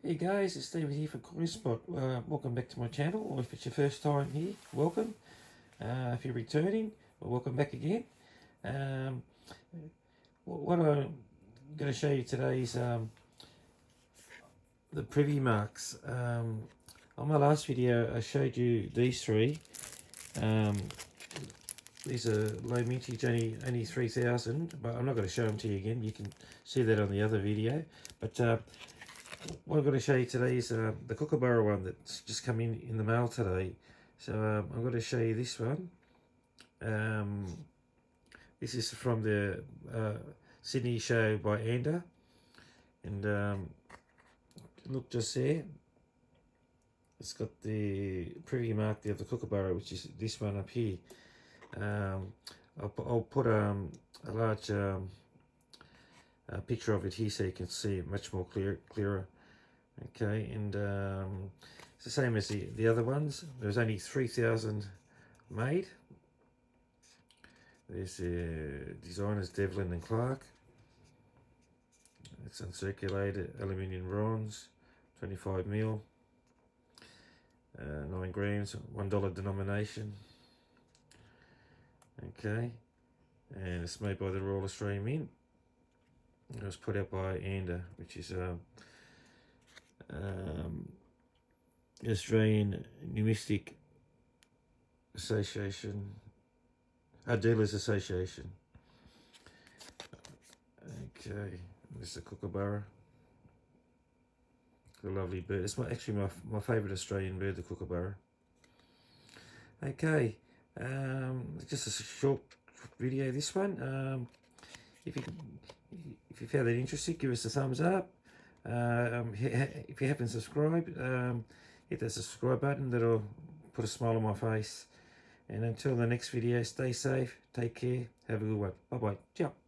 Hey guys, it's David here from Coin Spot. Uh, welcome back to my channel, or if it's your first time here, welcome. Uh, if you're returning, well, welcome back again. Um, what I'm going to show you today is um, the privy marks. Um, on my last video, I showed you these three. Um, these are low mintage, only, only 3000 but I'm not going to show them to you again. You can see that on the other video. But uh, what I'm going to show you today is uh, the Kookaburra one that's just come in in the mail today. So um, I'm going to show you this one. Um, this is from the uh, Sydney show by ANDA. And um, look just there. It's got the privy mark there of the Kookaburra, which is this one up here. Um, I'll, I'll, put um, a large um, picture of it here so you can see it much more clear, clearer. Okay, and um, it's the same as the, the other ones. There's only 3,000 made. There's the designers Devlin and Clark. It's uncirculated aluminium bronze, 25 mil, uh, 9 grams, $1 denomination. Okay, and it's made by the Royal Australian Mint. It was put out by ANDA, which is a um, Australian Numismatic Association, a Dealers Association. Okay, Mr. kookaburra. A lovely bird. It's my, actually my, my favourite Australian bird, the kookaburra. Okay, um, just a short video this one. Um, if you if you found that interesting, give us a thumbs up. Um, if you haven't subscribed, um, hit that subscribe button. That'll put a smile on my face. And until the next video, stay safe, take care, have a good one. Bye-bye. Ciao.